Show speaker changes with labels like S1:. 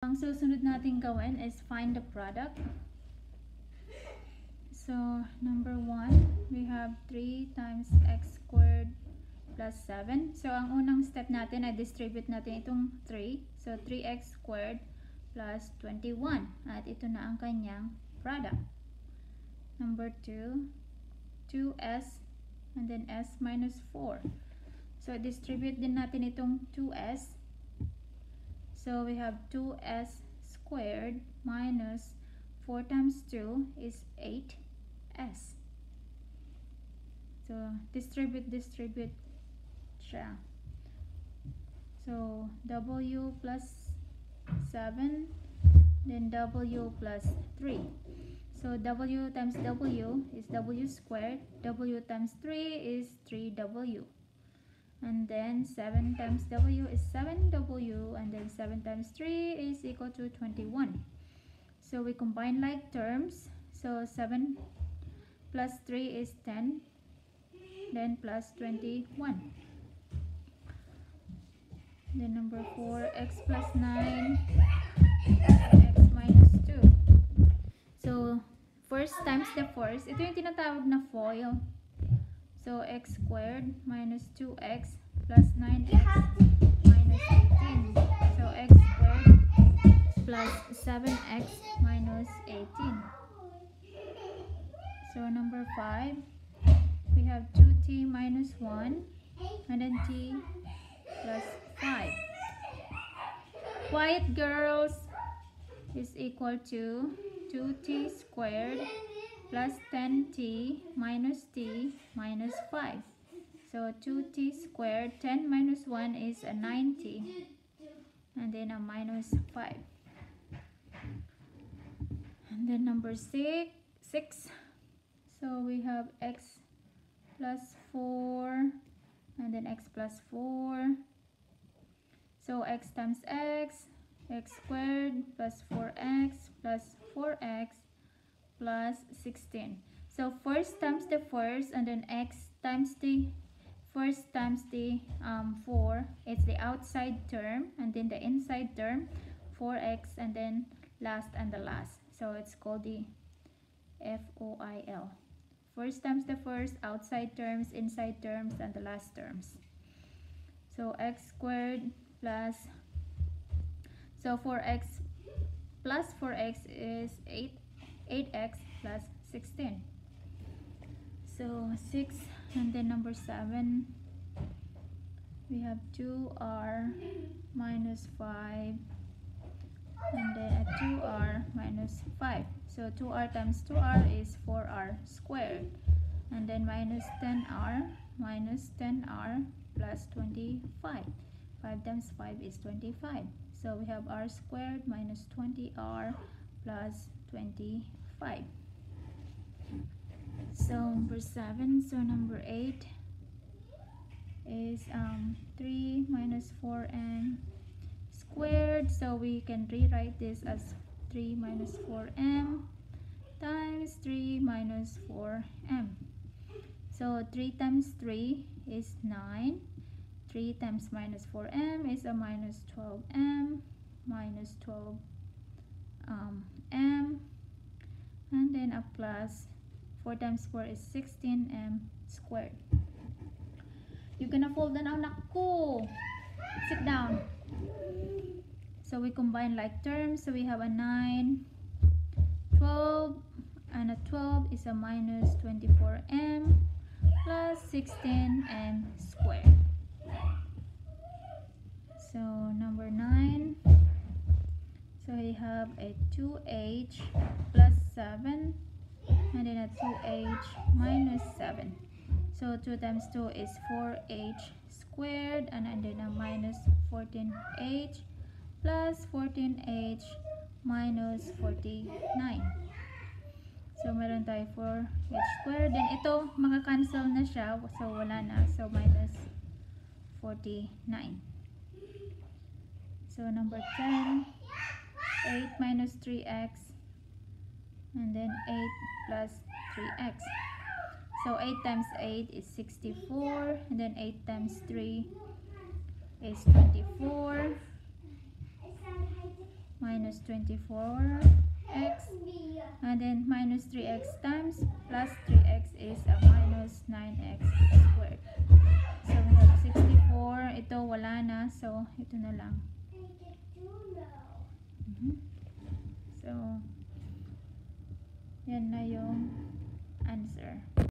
S1: Ang susunod natin gawin is find the product. So, number 1, we have 3 times x squared plus 7. So, ang unang step natin ay distribute natin itong 3. So, 3x squared plus 21. At ito na ang kanyang product. Number 2, 2s and then s minus 4. So, distribute din natin itong 2s so we have 2s squared minus 4 times 2 is 8s. So distribute, distribute siya. So w plus 7 then w plus 3. So w times w is w squared. w times 3 is 3w and then 7 times w is 7w and then 7 times 3 is equal to 21 so we combine like terms. So 7 plus 3 is 10 then plus 21 then number 4 x plus 9 x minus 2 so first times the first ito yung tinatawag na FOIL So x squared minus 2x plus 9x minus 18. So x squared plus 7x minus 18. So number 5, we have 2t minus 1 and then t plus 5. Quiet girls is equal to 2t squared plus 10t minus t minus 5. So 2t squared, 10 minus 1 is a 90. And then a minus 5. And then number 6, 6. So we have x plus 4 and then x plus 4. So x times x, x squared plus 4x plus 4x plus 16. So first times the first and then x times the first times the um, 4 is the outside term and then the inside term 4x and then last and the last. So it's called the FOIL first times the first outside terms inside terms and the last terms. So x squared plus so 4x plus 4x is 8 8x plus 16 so 6 and then number 7 we have 2r minus 5 and then 2r minus 5 so 2r times 2r is 4r squared. And then minus 10r minus 10r plus 25 5 times 5 is 25 so we have r squared minus 20r plus 25 so number 7 so number 8 is um, 3 minus 4m squared. So we can rewrite this as 3 minus 4m times 3 minus 4m so 3 times 3 is 9 3 times minus 4m is a minus 12m minus 12 um, m and then a plus 4 times 4 is 16m squared. You're gonna fold na anak ko. Sit down. So we combine like terms. So we have a 9 12 and a 12 is a minus 24m plus 16m squared. So number 9 so we have a 2h plus 7 and then a 2h minus 7 so 2 times 2 is 4h squared and then a minus 14h plus 14h minus 49 so meron tayo 4h squared. Then ito maka-cancel na siya. So wala na. So minus 49 so number 10 8 minus 3x and then 8 plus 3x so 8 times 8 is 64 and then 8 times 3 is 24 minus 24x and then minus 3x times plus 3x is a minus 9x squared. So we have 64. Ito wala na. So ito na lang. mm -hmm. So yan na yung answer.